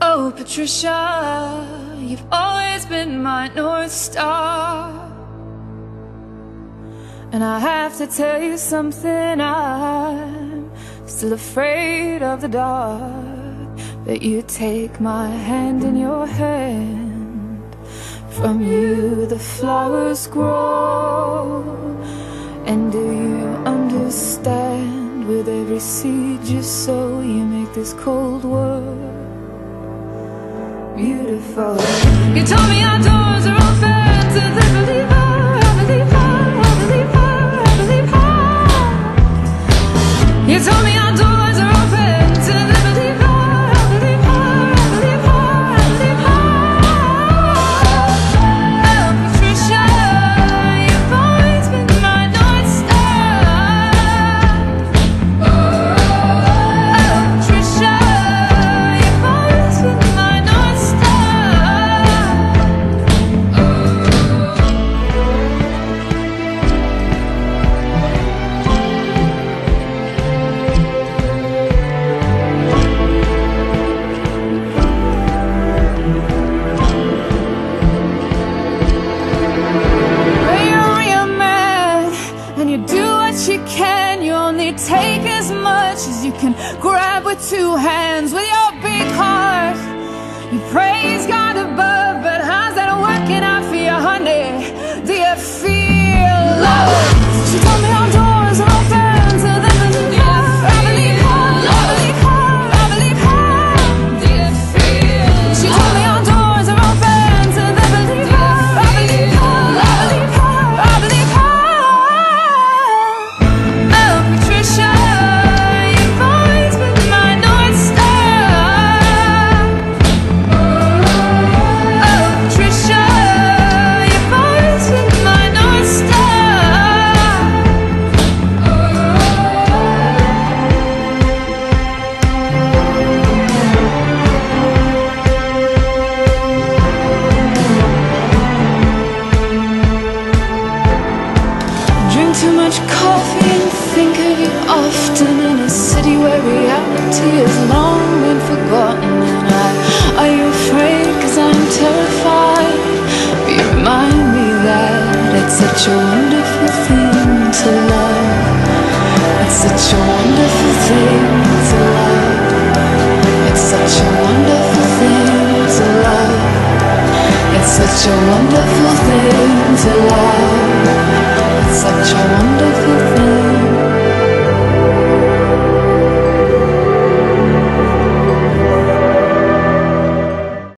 Oh, Patricia, you've always been my North Star. And I have to tell you something, I'm still afraid of the dark. But you take my hand in your hand, from you the flowers grow. And do you understand? With every seed you sow, you make this cold world beautiful. You told me our doors are open to the believer, I believe her, I believe her, I believe her. You told me our doors two hands. With your big heart, you praise God above, but how's that working out for you, honey? Do you feel much coffee and think of you often in a city where reality has long been forgotten. And I, are you afraid? Cause I'm terrified. But you remind me that it's such a wonderful thing to love. It's such a wonderful thing